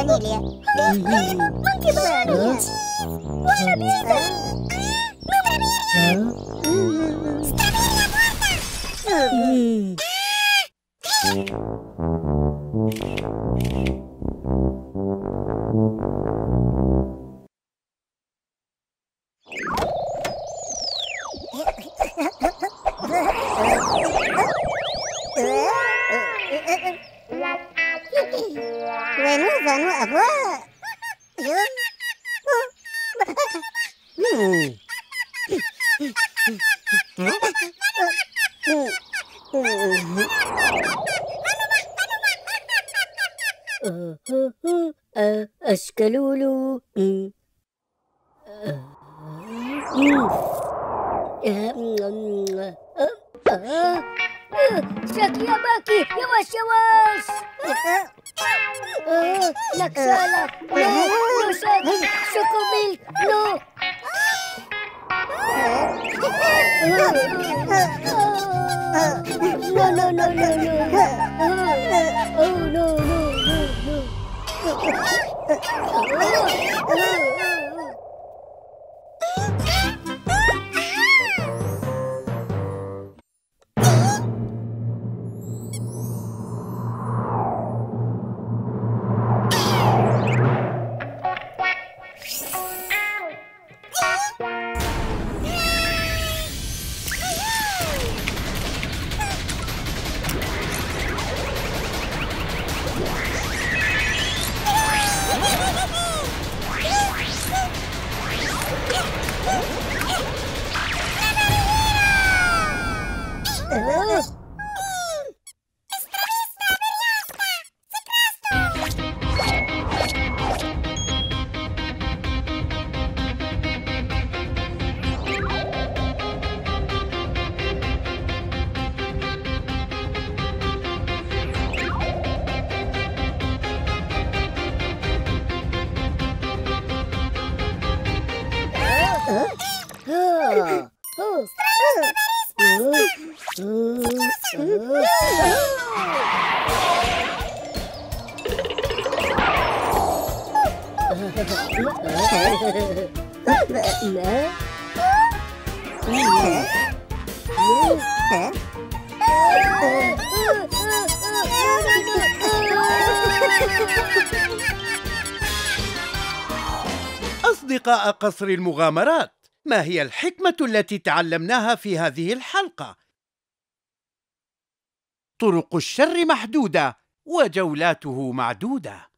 фамилия? Ha Ha ha! فانو أبوا أشكلولو. شكلي يا باكي يواش يواش. Ừ, Laksana, no, Yusuf, Sukumil, no. No, no, no, no, no. Oh, no, no, no, no. Bye. أصدقاء قصر المغامرات. ما هي الحكمة التي تعلمناها في هذه الحلقة؟ طرق الشر محدودة وجولاته معدودة